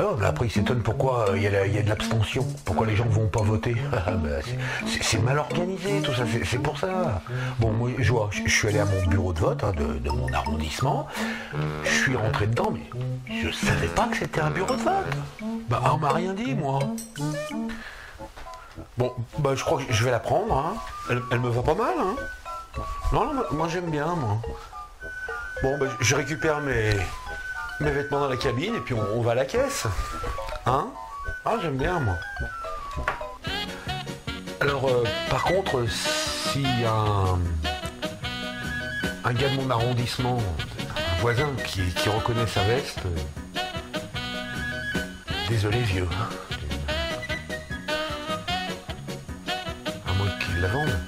Alors, mais après, il s'étonne pourquoi euh, il y, a de l'abstention, pourquoi les gens vont pas voter? Ah, bah, c'est- mal organisé tout ça, c'est- pour ça. Bon, moi, je vois, je suis allé à mon bureau de vote hein, de, mon arrondissement, je suis rentré dedans, mais je savais pas que c'était un bureau de vote. Bah, on m'a rien dit, moi. Bon, bah, je crois que je vais la prendre, hein. Elle, me va pas mal, hein. Non, non, moi- j'aime bien, moi. Bon, bah, je récupère mes, mes vêtements dans la cabine et puis on, va à la caisse. Hein? Ah, j'aime bien, moi. Alors, euh, par contre, euh, si un, un gars de mon arrondissement, un voisin qui, reconnaît sa veste, euh, désolé, vieux. Hein. À moins qu'il la vende.